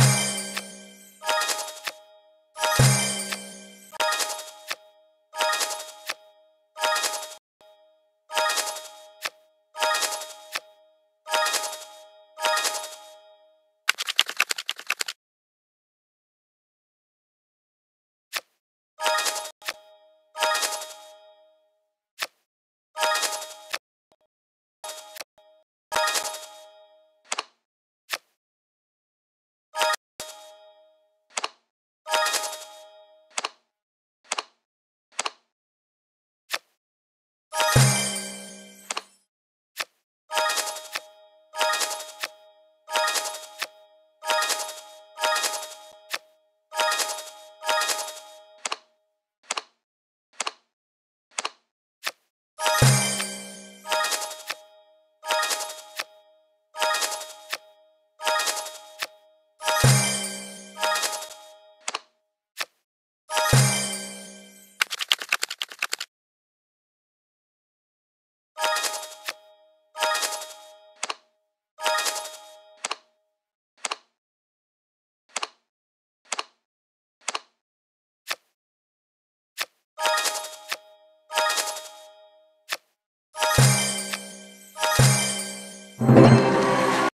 you